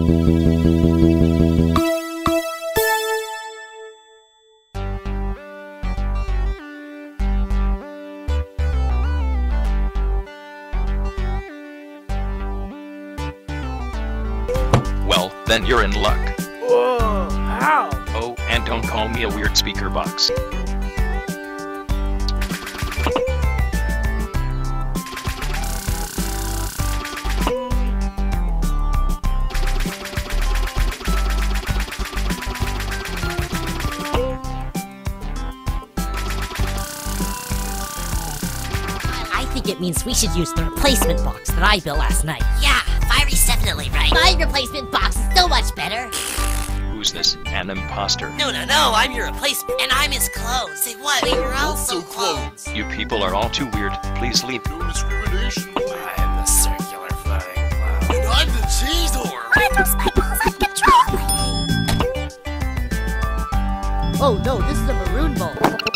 Well, then you're in luck. Whoa, how? Oh, and don't call me a weird speaker box. Think it means we should use the replacement box that I built last night. Yeah, Firey's definitely right. My replacement box is so much better. Who's this? An imposter. No, no, no, I'm your replacement. And I'm his clone. Say what? Wait, you're also clones. You people are all too weird. Please leave. No discrimination. I'm the circular flying cloud. And I'm the cheese door. Oh no, this is a maroon bowl.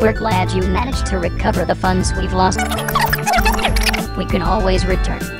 We're glad you managed to recover the funds we've lost. We can always return.